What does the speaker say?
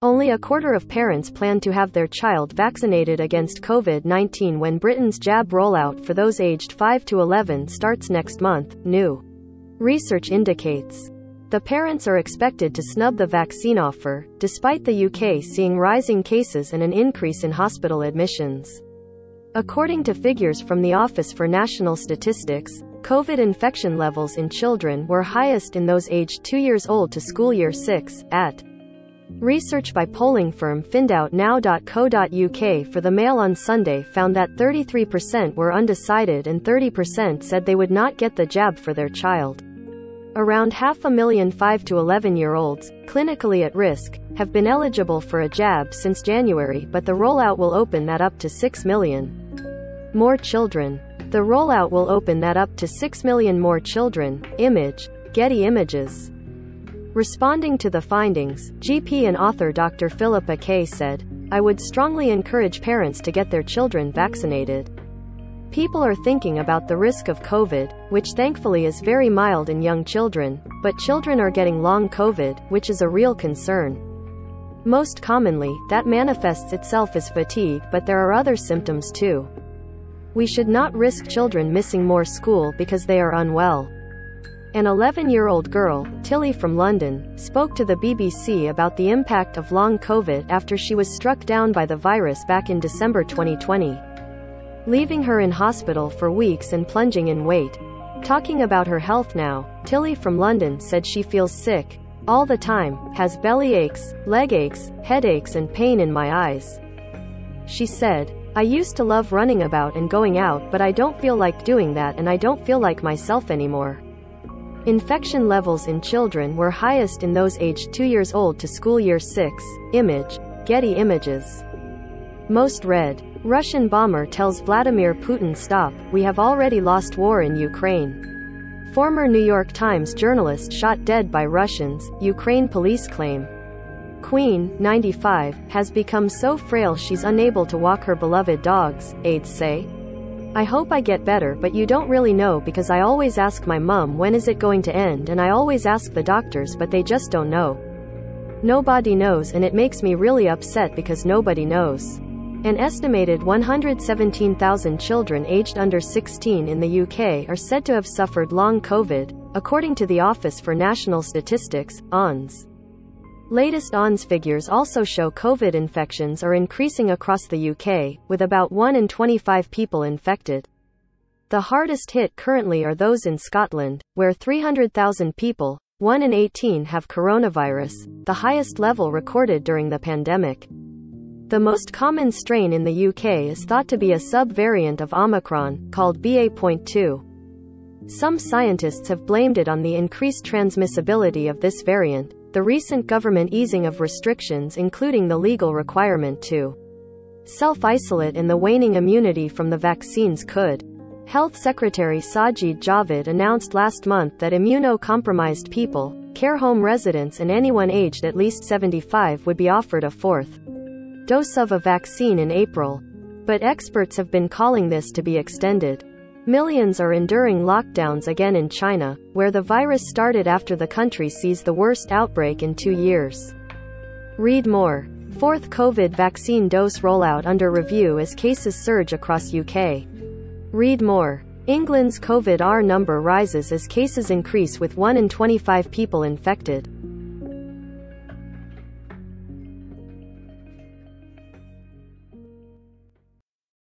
Only a quarter of parents plan to have their child vaccinated against COVID 19 when Britain's jab rollout for those aged 5 to 11 starts next month, new research indicates. The parents are expected to snub the vaccine offer, despite the UK seeing rising cases and an increase in hospital admissions. According to figures from the Office for National Statistics, COVID infection levels in children were highest in those aged 2 years old to school year 6, at Research by polling firm findoutnow.co.uk for the Mail on Sunday found that 33% were undecided and 30% said they would not get the jab for their child. Around half a million 5 to 11 year olds, clinically at risk, have been eligible for a jab since January, but the rollout will open that up to 6 million more children. The rollout will open that up to 6 million more children. Image Getty Images. Responding to the findings, GP and author Dr. Philippa Kaye said, I would strongly encourage parents to get their children vaccinated. People are thinking about the risk of COVID, which thankfully is very mild in young children, but children are getting long COVID, which is a real concern. Most commonly, that manifests itself as fatigue, but there are other symptoms too. We should not risk children missing more school because they are unwell. An 11-year-old girl, Tilly from London, spoke to the BBC about the impact of long COVID after she was struck down by the virus back in December 2020. Leaving her in hospital for weeks and plunging in weight. Talking about her health now, Tilly from London said she feels sick all the time, has belly aches, leg aches, headaches and pain in my eyes. She said, I used to love running about and going out but I don't feel like doing that and I don't feel like myself anymore. Infection levels in children were highest in those aged 2 years old to school year 6. Image. Getty Images. Most read. Russian bomber tells Vladimir Putin stop, we have already lost war in Ukraine. Former New York Times journalist shot dead by Russians, Ukraine police claim. Queen, 95, has become so frail she's unable to walk her beloved dogs, aides say. I hope I get better but you don't really know because I always ask my mum when is it going to end and I always ask the doctors but they just don't know. Nobody knows and it makes me really upset because nobody knows. An estimated 117,000 children aged under 16 in the UK are said to have suffered long COVID, according to the Office for National Statistics, ONS. Latest ONS figures also show COVID infections are increasing across the UK, with about 1 in 25 people infected. The hardest hit currently are those in Scotland, where 300,000 people, 1 in 18 have coronavirus, the highest level recorded during the pandemic. The most common strain in the UK is thought to be a sub-variant of Omicron, called BA.2. Some scientists have blamed it on the increased transmissibility of this variant, the recent government easing of restrictions including the legal requirement to self-isolate and the waning immunity from the vaccines could. Health Secretary Sajid Javid announced last month that immunocompromised people, care home residents and anyone aged at least 75 would be offered a fourth dose of a vaccine in April. But experts have been calling this to be extended. Millions are enduring lockdowns again in China, where the virus started after the country sees the worst outbreak in two years. Read more. Fourth COVID vaccine dose rollout under review as cases surge across UK. Read more. England's COVID R number rises as cases increase with 1 in 25 people infected.